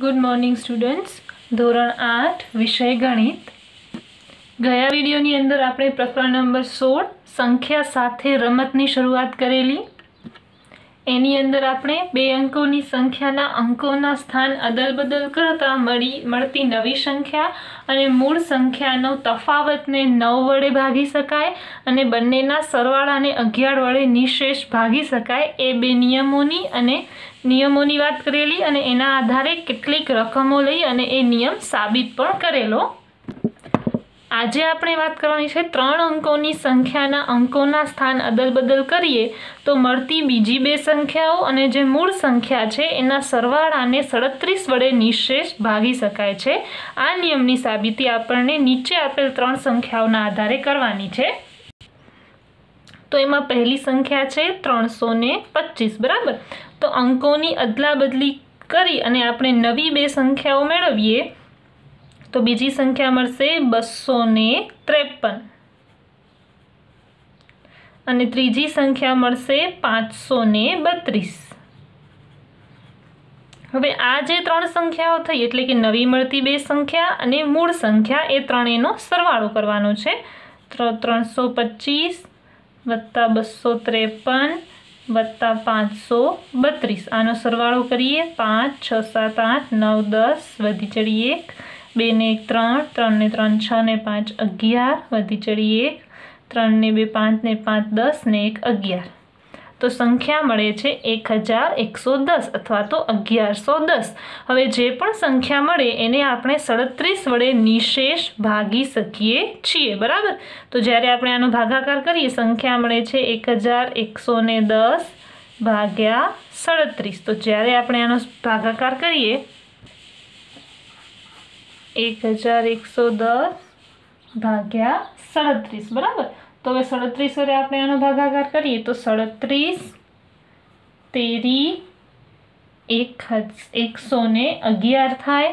Good morning students ધોરણ આઠ, વિષય ગણિત. ગયા વિડીયોની અંદર આપણે પ્રકરણ નંબર સોળ, સંખ્યા સાથે રમતની શરૂઆત કરેલી. એની અંદર આપણે બે અંકોની સંખ્યાના અંકોના સ્થાન અદલ બદલ કરતાં મળી, મળતી નવી સંખ્યા અને મૂળ સંખ્યાનો તફાવતને નવ વડે ભાગી શકાય અને બંનેના સરવાળાને અગિયાર વડે નિશેષ ભાગી શકાય. એ બે નિયમોની અને નિયમોની વાત કરેલી અને એના આધારે કેટલીક રકમો લઈ અને એ નિયમ સાબિત પણ કરેલો. આજે આપણે વાત કરવાની છે ત્રણ અંકોની સંખ્યાના અંકોના સ્થાન અદલ બદલ કરીએ તો મળતી બીજી બે સંખ્યાઓ અને જે મૂળ સંખ્યા છે એના સરવાળાને સડત્રીસ વડે નિશેષ ભાગી શકાય છે. આ નિયમની સાબિતી આપણને નીચે આપેલ ત્રણ સંખ્યાઓના આધારે કરવાની છે. તો એમાં પહેલી સંખ્યા છે ત્રણસો ને પચીસ, બરાબર? તો અંકોની અદલા બદલી કરી અને આપણે નવી બે સંખ્યાઓ મેળવીએ તો બીજી સંખ્યા મળશે બસો ને ત્રેપન. અને ત્રીજી સંખ્યા મળશે પાંચસો ને બત્રીસ. હવે આ જે ત્રણ સંખ્યાઓ થઈ, એટલે કે નવી મળતી બે સંખ્યા અને મૂળ સંખ્યા, એ ત્રણેયનો સરવાળો કરવાનો છે. ત્રણસો પચીસ વત્તા બસો ત્રેપન વત્તા પાંચસો બત્રીસ. આનો સરવાળો કરીએ. પાંચ, છ, સાત, આઠ, નવ, દસ વધી ચડી એક. બે ને એક, ત્રણ ત્રણ ને ત્રણ, છ ને પાંચ, અગિયાર. વધી ચડી એક ત્રણ ને બે, પાંચ ને પાંચ, દસ ને એક, અગિયાર. તો સંખ્યા મળે છે એક હજાર એકસો દસ અથવા તો અગિયારસો દસ. હવે જે પણ સંખ્યા મળે એને આપણે સડત્રીસ વડે નિશેષ ભાગી શકીએ છીએ. બરાબર? તો જ્યારે આપણે આનો ભાગાકાર કરીએ, સંખ્યા મળે છે એક હજાર એકસો ને દસ ભાગ્યા સડત્રીસ. તો જ્યારે આપણે આનો ભાગાકાર કરીએ એક હજાર એકસો દસ ભાગ્યા સાડત્રીસ, બરાબર? તો હવે સાડત્રીસ વડે આપણે આનો ભાગાકાર કરીએ તો સાડત્રીસ તેરી એક એકસો ને અગિયાર થાય.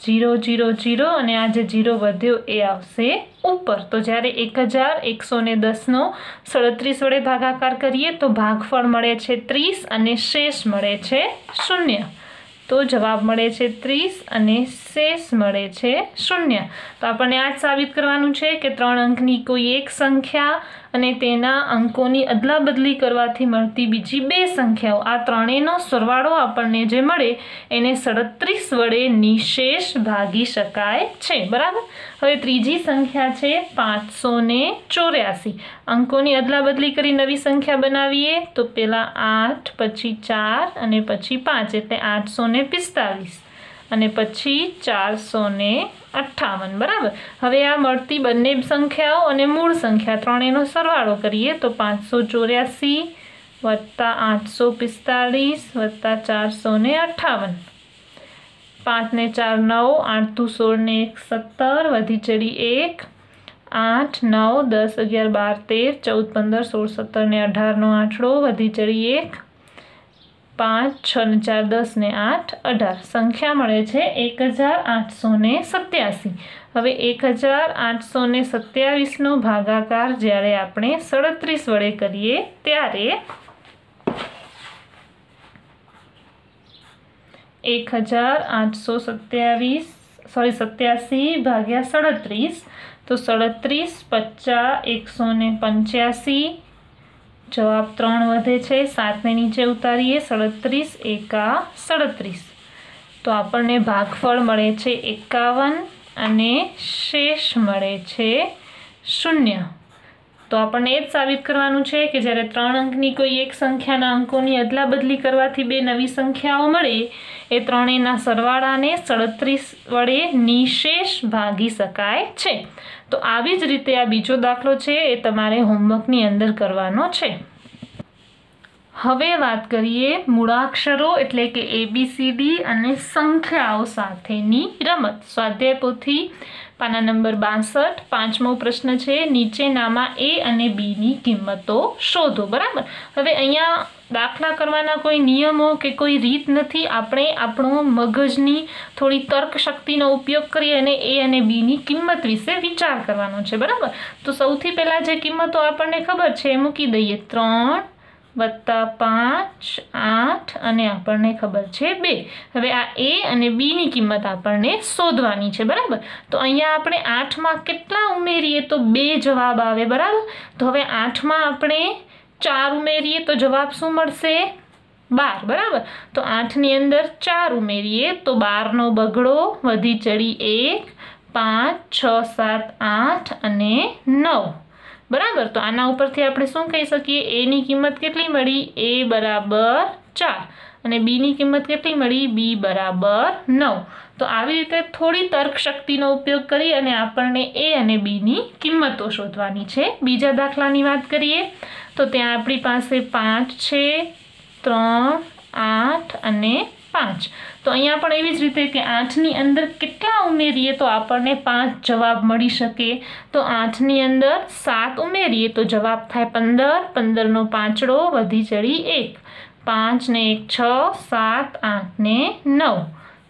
જીરો જીરો જીરો અને આ જે જીરો વધ્યો એ આવશે ઉપર. તો જ્યારે એક હજાર એકસો ને દસનો સડત્રીસ વડે ભાગાકાર કરીએ તો ભાગફળ મળે છે ત્રીસ અને શેષ મળે છે શૂન્ય. તો જવાબ મળે છે ત્રીસ અને શેષ મળે છે શૂન્ય. તો આપણને આ જ સાબિત કરવાનું છે કે ત્રણ અંકની કોઈ એક સંખ્યા અને તેના અંકોની અદલાબદલી કરવાથી મળતી બીજી બે સંખ્યાઓ, આ ત્રણેયનો સરવાળો આપણને જે મળે એને સડત્રીસ વડે નિશેષ ભાગી શકાય છે, બરાબર? હવે ત્રીજી સંખ્યા છે પાંચસો ચોર્યાસી. અંકોની અદલા બદલી કરી નવી સંખ્યા બનાવીએ તો પહેલાં આઠ, પછી ચાર અને પછી પાંચ, એટલે આઠસો ને પિસ્તાલીસ અને પછી ચારસો ને અઠ્ઠાવન, બરાબર? હવે આ મળતી બંને સંખ્યાઓ અને મૂળ સંખ્યા ત્રણેયનો સરવાળો કરીએ તો પાંચસો ચોર્યાસી વત્તા આઠસો પિસ્તાળીસ વત્તા ચારસો ને અઠ્ઠાવન. પાંચને ચાર નવ, આઠ સોળ ને એક સત્તર, વધી ચડી એક, આઠ નવ દસ અગિયાર બાર તેર, ચૌદ પંદર સોળ સત્તર ને અઢારનો આઠડો વધી ચડી એક પાંચ, છ ને ચાર, દસ ને આઠ, અઢાર. સંખ્યા મળે છે એક હજાર આઠસો ને સત્યાસી. હવે એક હજાર આઠસો ને સત્યાવીસનો ભાગાકાર જ્યારે આપણે સડત્રીસ વડે કરીએ ત્યારે એક હજાર આઠસો સત્યાવીસ સોરી સત્યાસી ભાગ્યા સડત્રીસ. તો સડત્રીસ પચાસ, એકસો ને પંચ્યાસી જવાબ ત્રણ વધે છે. સાતને નીચે ઉતારીએ, સડત્રીસ, એકા, સડત્રીસ. તો આપણને ભાગફળ મળે છે એકાવન અને શેષ મળે છે શૂન્ય. તો આપણને એ જ સાબિત કરવાનું છે કે જ્યારે ત્રણ અંકની કોઈ એક સંખ્યાના અંકોની અદલા બદલી કરવાથી બે નવી સંખ્યાઓ મળે, એ ત્રણેયના સરવાળાને સડત્રીસ વડે નિશેષ ભાગી શકાય છે. તો આવી જ રીતે આ બીજો દાખલો છે, એ તમારે હોમવર્કની અંદર કરવાનો છે. હવે વાત કરીએ મૂળાક્ષરો એટલે કે એબીસીડી અને સંખ્યાઓ સાથેની રમત. સ્વાધ્યાય પોથી પાના નંબર બાસઠ, પાંચમો પ્રશ્ન છે, નીચેનામાં એ અને બીની કિંમતો શોધો, બરાબર? હવે અહીંયા દાખલા કરવાના કોઈ નિયમો કે કોઈ રીત નથી, આપણે આપણો મગજની થોડી તર્ક શક્તિનો ઉપયોગ કરી અને એ અને બીની કિંમત વિશે વિચાર કરવાનો છે, બરાબર? તો સૌથી પહેલાં જે કિંમતો આપણને ખબર છે, એ મૂકી દઈએ. ત્રણ વત્તા પાંચ, આઠ અને આપણને ખબર છે બે. હવે આ એ અને બીની કિંમત આપણને શોધવાની છે, બરાબર? તો અહીંયા આપણે આઠમાં કેટલા ઉમેરીએ તો બે જવાબ આવે, બરાબર? તો હવે આઠમાં આપણે ચાર ઉમેરીએ તો જવાબ શું મળશે? બાર, બરાબર? તો આઠની અંદર ચાર ઉમેરીએ તો બારનો બગડો વધી ચડી એક, પાંચ, છ, સાત, આઠ અને નવ. બરાબર? તો આના ઉપરથી આપણે શું કહી શકીએ? એની કિંમત કેટલી મળી? એ બરાબર ચાર. અને બીની કિંમત કેટલી મળી? બી બરાબર નવ. તો આવી રીતે થોડી તર્ક શક્તિનો ઉપયોગ કરી અને આપણને એ અને બીની કિંમતો શોધવાની છે. બીજા દાખલાની વાત કરીએ, તો ત્યાં આપણી પાસે પાંચ છે, ત્રણ, આઠ અને પાંચ. તો અહીંયા પણ એવી જ રીતે કે આઠની અંદર કેટલા ઉમેરીએ તો આપણને પાંચ જવાબ મળી શકે. તો આઠની અંદર સાત ઉમેરીએ તો જવાબ થાય પંદર, પંદરનો પાંચડો, વધી ચડી એક. પાંચ ને એક છ, સાત, આઠ ને નવ.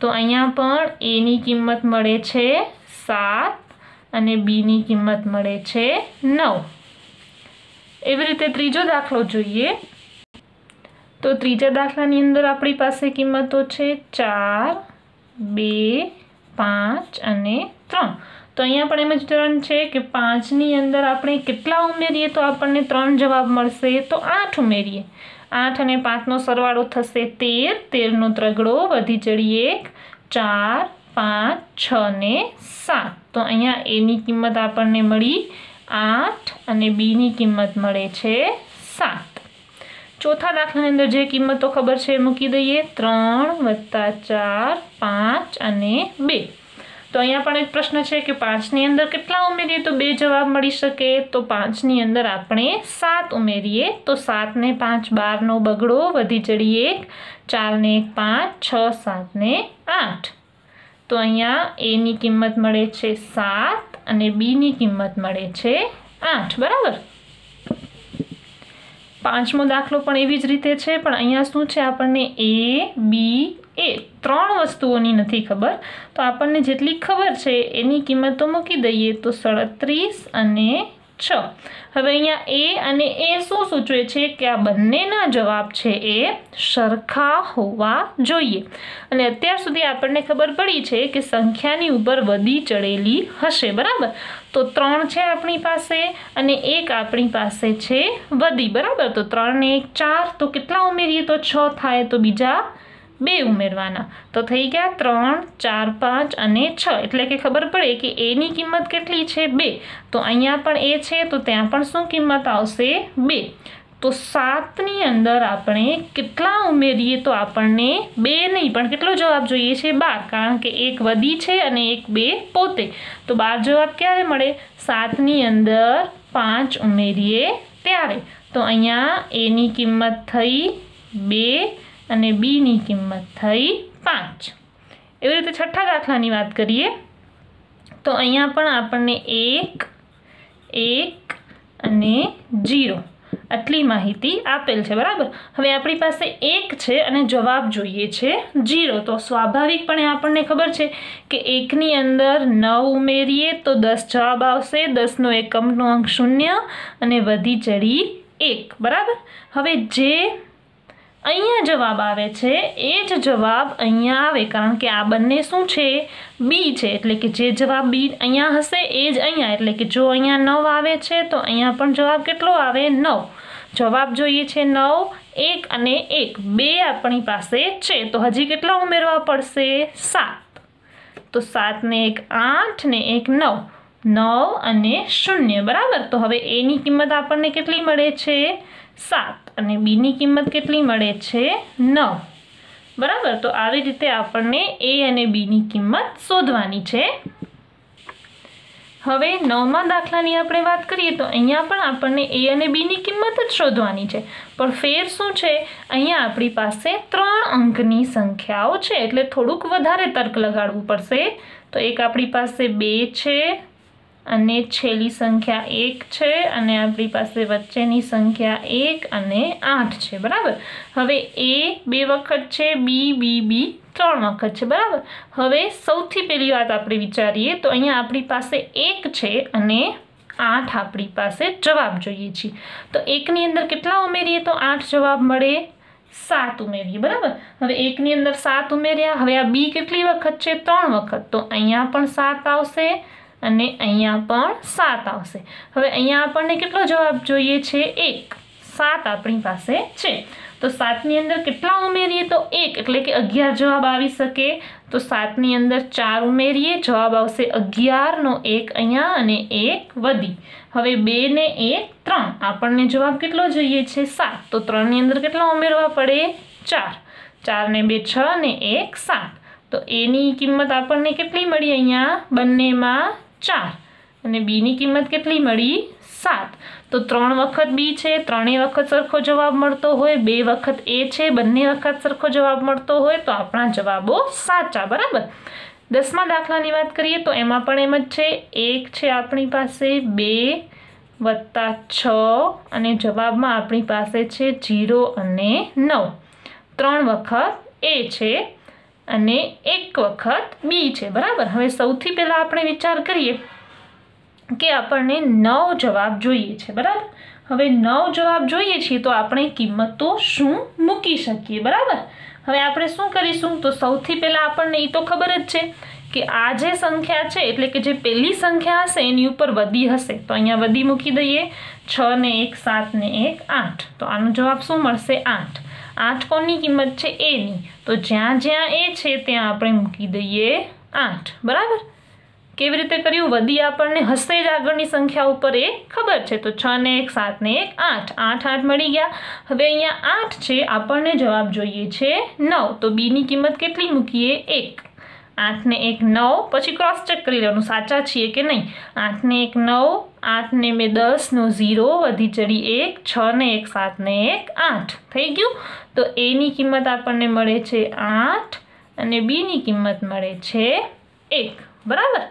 તો અહીંયા પણ એની કિંમત મળે છે સાત અને બીની કિંમત મળે છે નવ. એવી રીતે ત્રીજો દાખલો જોઈએ. તો ત્રીજા દાખલાની અંદર આપણી પાસે કિંમતો છે ચાર, બે, પાંચ અને ત્રણ. તો અહીંયા પણ એમ જ ત્રણ છે કે પાંચની અંદર આપણે કેટલા ઉમેરીએ તો આપણને ત્રણ જવાબ મળશે. તો આઠ ઉમેરીએ. આઠ અને પાંચનો સરવાળો થશે તેર. તેરનો ત્રગડો વધી ચડી એક, ચાર, પાંચ, છ ને સાત. તો અહીંયા એની કિંમત આપણને મળી આઠ અને બીની કિંમત મળે છે સાત. ચોથા દાખલાની અંદર જે કિંમતો ખબર છે એ મૂકી દઈએ. ત્રણ વત્તા ચાર, પાંચ અને બે. તો અહીંયા પણ એક પ્રશ્ન છે કે પાંચની અંદર કેટલા ઉમેરીએ તો બે જવાબ મળી શકે? તો પાંચની અંદર આપણે સાત ઉમેરીએ. તો સાતને પાંચ, બારનો બગડો વધી ચડી એક. ચારને એક, પાંચ, છ, સાતને આઠ. તો અહીંયા એની કિંમત મળે છે સાત અને બીની કિંમત મળે છે આઠ. બરાબર? પાંચમો દાખલો પણ એવી જ રીતે છે, પણ અહીંયા શું છે, આપણને એ બી એ ત્રણ વસ્તુઓની નથી ખબર. તો આપણને જેટલી ખબર છે, એની કિંમતો મૂકી દઈએ તો સડત્રીસ અને છ. હવે અહીંયા એ અને એ શું સૂચવે છે કે આ બંનેના જવાબ છે એ સરખા હોવા જોઈએ. અને અત્યાર સુધી આપણને ખબર પડી છે કે સંખ્યાની ઉપર વધી ચડેલી હશે, બરાબર? તો ત્રણ છે આપણી પાસે અને એક આપણી પાસે છે વધી, બરાબર? તો ત્રણ ને એક ચાર, તો કેટલા ઉમેરીએ? તો છ થાય, તો બીજા બે ઉમેરવાના. તો થઈ ગયા ત્રણ, ચાર, પાંચ અને છ. એટલે કે ખબર પડે કે એની કિંમત કેટલી છે? બે. તો અહીંયા પણ એ છે, તો ત્યાં પણ શું કિંમત આવશે? બે. તો સાતની અંદર આપણે કેટલા ઉમેરીએ તો આપણને બે નહીં, પણ કેટલો જવાબ જોઈએ છે બાર? કારણ કે એક વધી છે અને એક બે પોતે. તો બાર જવાબ ક્યારે મળે? સાતની અંદર પાંચ ઉમેરીએ ત્યારે. તો અહીંયા એની કિંમત થઈ બે અને બીની કિંમત થઈ પાંચ. એવી રીતે છઠ્ઠા દાખલાની વાત કરીએ. તો અહીંયા પણ આપણને એક એક અને જીરો. આટલી માહિતી આપેલ છે, બરાબર? હવે આપણી પાસે એક છે અને જવાબ જોઈએ છે જીરો. તો સ્વાભાવિકપણે આપણને ખબર છે કે એકની અંદર નવ ઉમેરીએ તો દસ જવાબ આવશે. દસનો એકમનો અંક શૂન્ય અને વધી ચડી એક. બરાબર? હવે જે અહીંયા જવાબ આવે છે, એ જ જવાબ અહીંયા આવે કારણ કે આ બંને શું છે? બી છે. એટલે કે જે જવાબ બી અહીંયા હશે, એ જ અહીંયા. એટલે કે જો અહીંયા નવ આવે છે, તો અહીંયા પણ જવાબ કેટલો આવે? નવ. જવાબ જોઈએ છે નવ, એક અને એક. બે આપણી પાસે છે. તો હજી કેટલા ઉમેરવા પડશે? સાત. તો સાતને એક આઠ ને એક નવ. નવ અને શૂન્ય. બરાબર? તો હવે એની કિંમત આપણને કેટલી મળે છે? સાત અને બીની કિંમત કેટલી મળે છે? નવ. બરાબર? તો આવી રીતે આપણને એ અને બીની કિંમત શોધવાની છે. હવે નવમા દાખલાની આપણે વાત કરીએ તો અહીંયા પણ આપણને એ અને બીની કિંમત જ શોધવાની છે. પણ ફેર શું છે? અહીંયા આપણી પાસે ત્રણ અંકની સંખ્યાઓ છે, એટલે થોડુંક વધારે તર્ક લગાડવું પડશે. તો એક આપણી પાસે બે છે અને છેલ્લી સંખ્યા એક છે અને આપણી પાસે વચ્ચેની સંખ્યા એક અને આઠ છે, બરાબર? હવે એ બે વખત છે, બી બી બી ત્રણ વખત છે, બરાબર? હવે સૌથી પહેલી વાત આપણે વિચારીએ તો અહીંયા આપણી પાસે એક છે અને આઠ આપણી પાસે જવાબ જોઈએ છીએ. તો એકની અંદર કેટલા ઉમેરીએ તો આઠ જવાબ મળે? સાત ઉમેરીએ, બરાબર? હવે એકની અંદર સાત ઉમેર્યા, હવે આ બી કેટલી વખત છે? ત્રણ વખત. તો અહીંયા પણ સાત આવશે અને અહીંયા પણ સાત આવશે. હવે અહીંયા આપણને કેટલો જવાબ જોઈએ છે? એક. સાત આપણી પાસે છે. તો સાતની અંદર કેટલા ઉમેરીએ તો એક, એટલે કે અગિયાર જવાબ આવી શકે. તો સાતની અંદર ચાર ઉમેરીએ, જવાબ આવશે અગિયારનો એક અહીંયા અને એક વધી. હવે બે ને એક ત્રણ. આપણને જવાબ કેટલો જોઈએ છે? સાત. તો ત્રણની અંદર કેટલા ઉમેરવા પડે? ચાર. ચારને બે છ ને એક સાત. તો એની કિંમત આપણને કેટલી મળી અહીંયા? બંનેમાં ચાર. અને બીની કિંમત કેટલી મળી? સાત. તો ત્રણ વખત બી છે, ત્રણેય વખત સરખો જવાબ મળતો હોય, બે વખત એ છે, બંને વખત સરખો જવાબ મળતો હોય, તો આપણા જવાબો સાચા, બરાબર? દસમા દાખલાની વાત કરીએ તો એમાં પણ એમ જ છે, એક છે આપણી પાસે, બે વત્તા છ, અને જવાબમાં આપણી પાસે છે જીરો અને નવ. ત્રણ વખત એ છે અને એક વખત બી છે, બરાબર? હવે સૌથી પહેલાં આપણે વિચાર કરીએ કે આપણને નવ જવાબ જોઈએ છે, બરાબર? હવે નવ જવાબ જોઈએ છીએ તો આપણે કિંમતો શું મૂકી શકીએ, બરાબર? હવે આપણે શું કરીશું? તો સૌથી પહેલાં આપણને એ તો ખબર જ છે કે આ જે સંખ્યા છે, એટલે કે જે પહેલી સંખ્યા હશે, એની ઉપર વધી હશે. તો અહીંયા વધી મૂકી દઈએ, છ ને એક, સાત ને એક, આઠ. તો આનો જવાબ શું મળશે? આઠ. આઠ કોની કિંમત છે એની તો જ્યાં જ્યાં એ છે, ત્યાં આપણે મૂકી દઈએ આઠ. બરાબર? કેવી રીતે કર્યું? વધી આપણને હશે જ આગળની સંખ્યા ઉપર એ ખબર છે. તો છ ને એક, સાત ને એક, આઠ. આઠ આઠ મળી ગયા. હવે અહીંયા આઠ છે, આપણને જવાબ જોઈએ છે નવ. તો બીની કિંમત કેટલી મૂકીએ? એક. આઠ ને એક નવ, પછી ક્રોસ ચેક કરી લેવાનું, સાચા છીએ કે નહીં? આઠને એક નવ આઠને મેં દસનો ઝીરો, વધી ચડી એક છ ને એક, સાતને એક, આઠ. થઈ ગયું? તો એની કિંમત આપણને મળે છે આઠ અને બીની કિંમત મળે છે એક. બરાબર?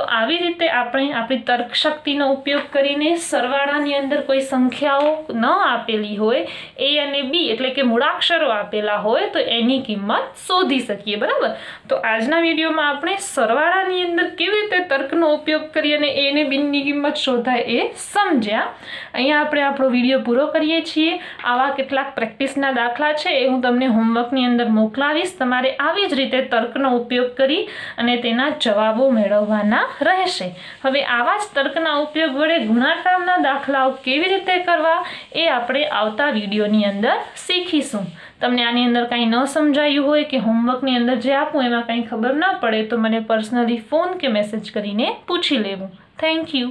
તો આવી રીતે આપણે આપણી તર્કશક્તિનો ઉપયોગ કરીને સરવાળાની અંદર કોઈ સંખ્યાઓ ન આપેલી હોય, એ અને બી એટલે કે મૂળાક્ષરો આપેલા હોય, તો એની કિંમત શોધી શકીએ, બરાબર? તો આજના વિડીયોમાં આપણે સરવાળાની અંદર કેવી રીતે તર્કનો ઉપયોગ કરી અને એ અને બીની કિંમત શોધાય એ સમજ્યા. અહીંયા આપણે આપણો વીડિયો પૂરો કરીએ છીએ. આવા કેટલાક પ્રેક્ટિસના દાખલા છે, એ હું તમને હોમવર્કની અંદર મોકલાવીશ. તમારે આવી જ રીતે તર્કનો ઉપયોગ કરી અને તેના જવાબો મેળવવાના રહેશે. હવે આવા જ તર્કના ઉપયોગ વડે ગુણાકારના દાખલાઓ કેવી રીતે કરવા એ આપણે આવતા વિડીયોની અંદર શીખીશું. તમને આની અંદર કાંઈ ન સમજાયું હોય કે હોમવર્કની અંદર જે આપું એમાં કાંઈ ખબર ન પડે તો મને પર્સનલી ફોન કે મેસેજ કરીને પૂછી લેવું. Thank you.